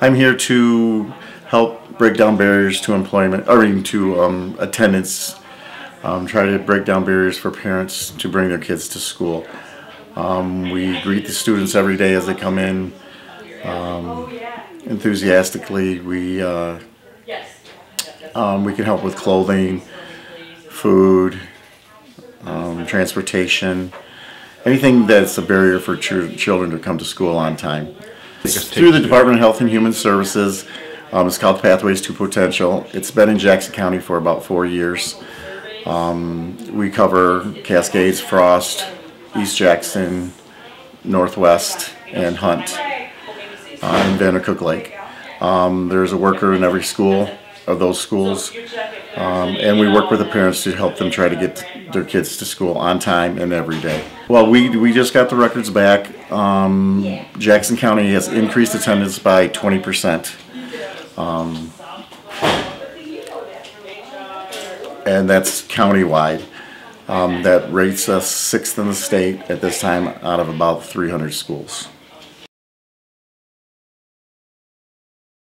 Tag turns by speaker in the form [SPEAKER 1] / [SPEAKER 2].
[SPEAKER 1] I'm here to help break down barriers to employment, or even to um, attendance. Um, try to break down barriers for parents to bring their kids to school. Um, we greet the students every day as they come in um, enthusiastically. We uh, um, we can help with clothing, food, um, transportation, anything that's a barrier for ch- children to come to school on time. It's through the Department of Health and Human Services. Um, it's called Pathways to Potential. It's been in Jackson County for about four years. Um, we cover Cascades, Frost, East Jackson, Northwest, and Hunt uh, in Vandercook Lake. Um, there's a worker in every school of those schools, um, and we work with the parents to help them try to get their kids to school on time and every day. Well, we, we just got the records back. Um, Jackson County has increased attendance by 20%. Um, and that's countywide. Um, that rates us sixth in the state at this time out of about 300 schools.